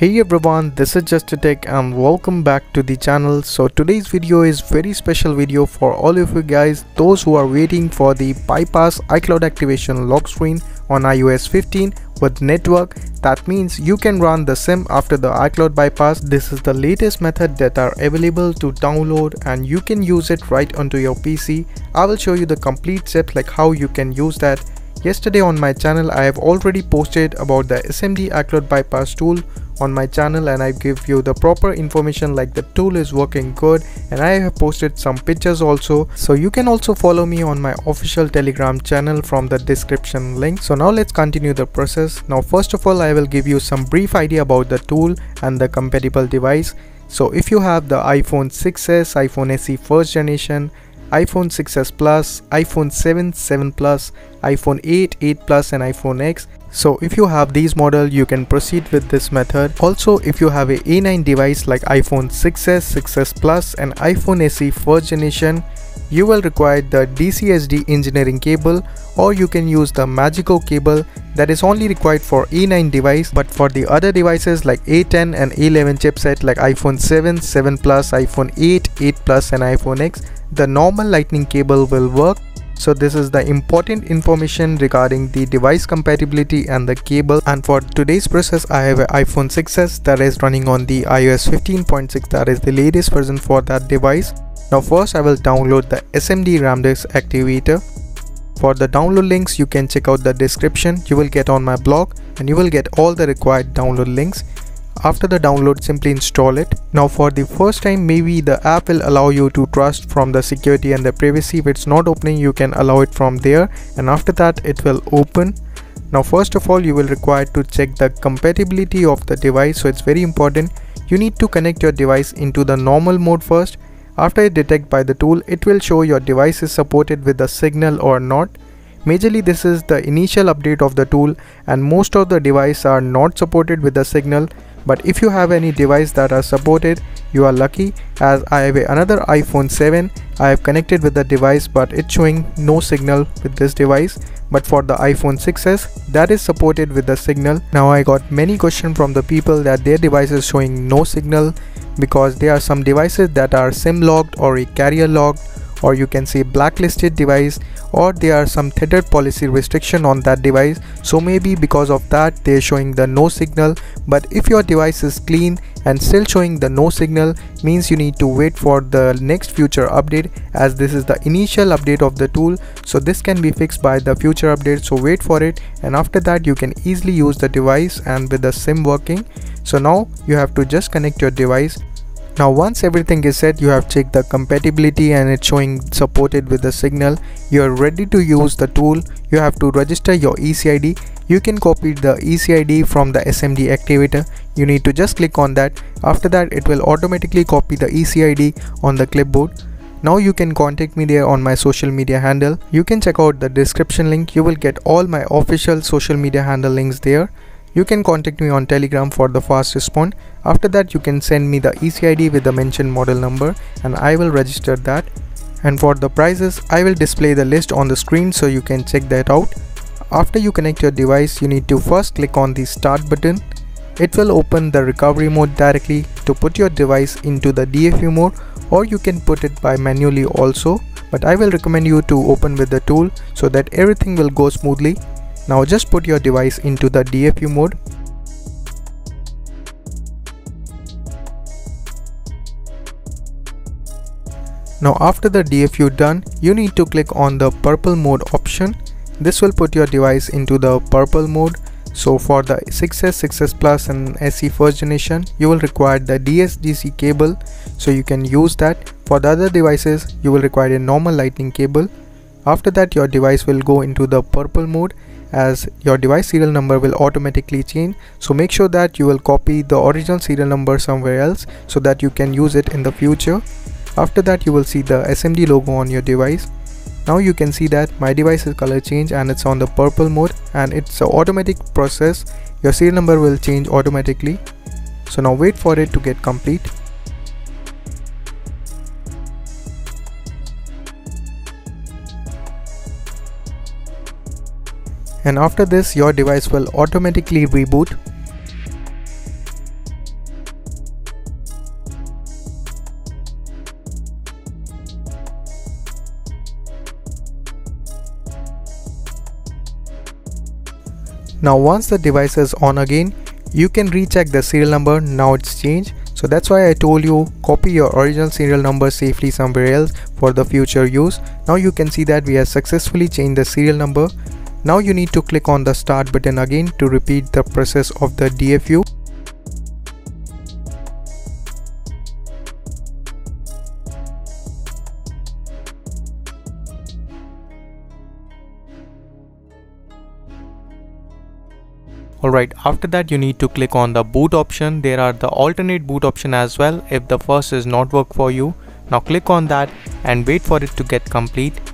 Hey everyone, this is Just Tech and welcome back to the channel. So today's video is very special video for all of you guys, those who are waiting for the bypass iCloud activation lock screen on iOS 15 with network. That means you can run the SIM after the iCloud bypass. This is the latest method that are available to download and you can use it right onto your PC. I will show you the complete steps like how you can use that. Yesterday on my channel I have already posted about the SMD iCloud bypass tool on my channel and I give you the proper information like the tool is working good and I have posted some pictures also. So you can also follow me on my official telegram channel from the description link. So now let's continue the process. Now first of all I will give you some brief idea about the tool and the compatible device. So if you have the iPhone 6s iPhone SE first generation iPhone 6s Plus, iPhone 7, 7 Plus, iPhone 8, 8 Plus and iPhone X so if you have these model you can proceed with this method. Also if you have a A9 device like iPhone 6s, 6s Plus and iPhone SE first generation you will require the DCSD engineering cable or you can use the Magico cable that is only required for A9 device but for the other devices like A10 and A11 chipset like iPhone 7, 7 Plus, iPhone 8, 8 Plus and iPhone X the normal lightning cable will work. So this is the important information regarding the device compatibility and the cable. And for today's process I have an iPhone 6s that is running on the iOS 15.6 that is the latest version for that device. Now first I will download the SMD RAM disk activator. For the download links you can check out the description. You will get on my blog and you will get all the required download links after the download simply install it. Now for the first time maybe the app will allow you to trust from the security and the privacy. If it's not opening you can allow it from there. And after that it will open. Now first of all you will require to check the compatibility of the device. So it's very important. You need to connect your device into the normal mode first. After it detect by the tool it will show your device is supported with the signal or not. Majorly this is the initial update of the tool and most of the devices are not supported with the signal but if you have any device that are supported you are lucky. As I have another iPhone 7 I have connected with the device but it's showing no signal with this device. But for the iPhone 6s that is supported with the signal. Now I got many questions from the people that their device is showing no signal because there are some devices that are sim locked or a carrier locked or you can say blacklisted device or there are some tethered policy restriction on that device. So maybe because of that they're showing the no signal. But if your device is clean and still showing the no signal means you need to wait for the next future update as this is the initial update of the tool. So this can be fixed by the future update. So wait for it and after that you can easily use the device and with the sim working. So now you have to just connect your device now once everything is set you have checked the compatibility and it's showing supported with the signal. You are ready to use the tool. You have to register your ECID you can copy the ECID from the SMD activator. You need to just click on that. After that it will automatically copy the ECID on the clipboard. Now you can contact me there on my social media handle. You can check out the description link. You will get all my official social media handle links there you can contact me on telegram for the fast response. After that you can send me the ECID with the mentioned model number and I will register that. And for the prices I will display the list on the screen so you can check that out. After you connect your device you need to first click on the start button. It will open the recovery mode directly to put your device into the DFU mode or you can put it by manually also. But I will recommend you to open with the tool so that everything will go smoothly now just put your device into the DFU mode. Now after the DFU done, you need to click on the purple mode option. This will put your device into the purple mode. So for the 6S, 6S Plus and SE first generation, you will require the DSDC cable. So you can use that. For the other devices, you will require a normal lightning cable. After that, your device will go into the purple mode as your device serial number will automatically change. So make sure that you will copy the original serial number somewhere else so that you can use it in the future. After that you will see the SMD logo on your device. Now you can see that my device is color change and it's on the purple mode and it's an automatic process. Your serial number will change automatically. So now wait for it to get complete and after this your device will automatically reboot. Now once the device is on again, you can recheck the serial number, now it's changed. So that's why I told you copy your original serial number safely somewhere else for the future use. Now you can see that we have successfully changed the serial number now you need to click on the start button again to repeat the process of the DFU Alright, after that you need to click on the boot option. There are the alternate boot option as well if the first is not work for you. Now click on that and wait for it to get complete.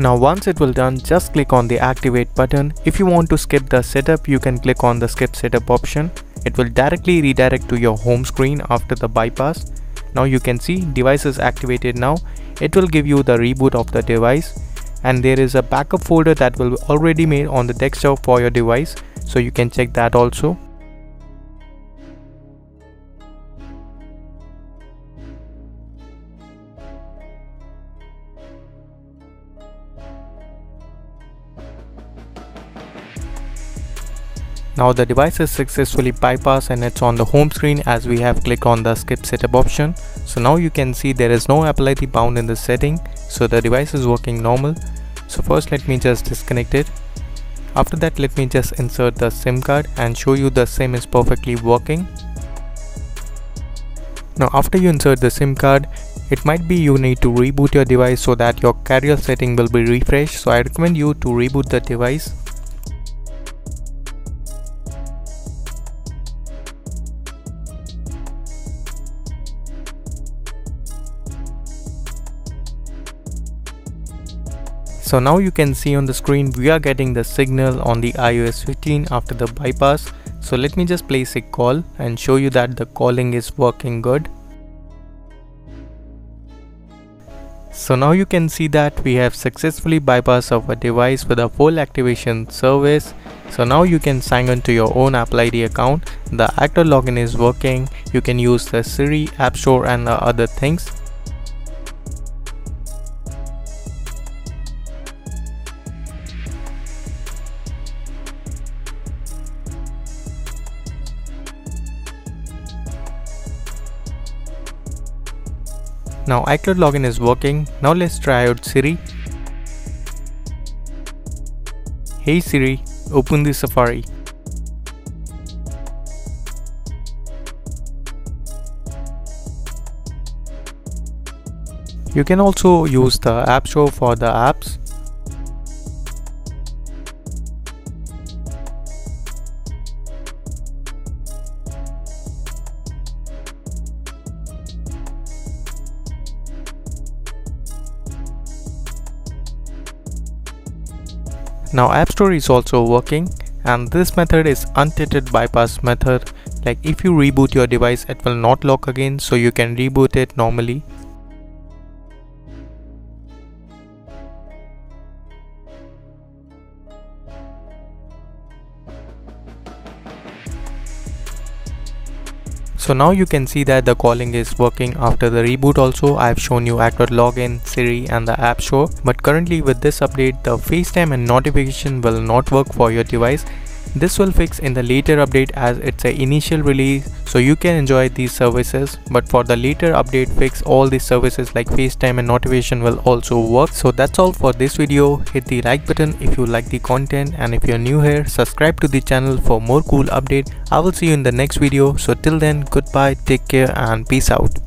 Now once it will done just click on the activate button. If you want to skip the setup you can click on the skip setup option. It will directly redirect to your home screen after the bypass. Now you can see device is activated now. It will give you the reboot of the device and there is a backup folder that will already made on the desktop for your device so you can check that also. Now the device is successfully bypassed and it's on the home screen as we have clicked on the skip setup option. So now you can see there is no Apple ID bound in the setting. So the device is working normal. So first let me just disconnect it. After that let me just insert the SIM card and show you the SIM is perfectly working. Now after you insert the SIM card, it might be you need to reboot your device so that your carrier setting will be refreshed. So I recommend you to reboot the device So now you can see on the screen we are getting the signal on the iOS 15 after the bypass. So let me just place a call and show you that the calling is working good. So now you can see that we have successfully bypassed our device with a full activation service. So now you can sign in to your own Apple ID account. The iCloud login is working. You can use the Siri, App Store and the other things. Now iCloud login is working. Now let's try out Siri. Hey Siri, open the Safari. You can also use the App Store for the apps. Now App Store is also working and this method is untethered bypass method. Like if you reboot your device it will not lock again so you can reboot it normally So now you can see that the calling is working after the reboot also. I have shown you iCloud login, Siri and the App Store. But currently with this update, the FaceTime and notification will not work for your device this will fix in the later update as it's a initial release so you can enjoy these services but for the later update fix all these services like FaceTime and notification will also work. So that's all for this video. Hit the like button if you like the content and if you're new here subscribe to the channel for more cool update. I will see you in the next video. So till then goodbye take care and peace out.